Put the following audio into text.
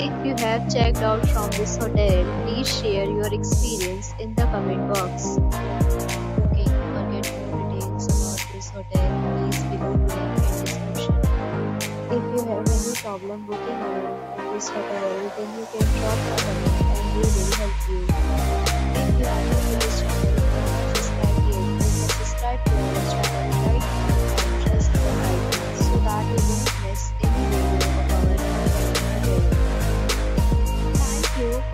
If you have checked out from this hotel, please share your experience in the comment box. Booking or get more details about this hotel, please below link in description. If you have any problem booking in this hotel, then you can drop a comment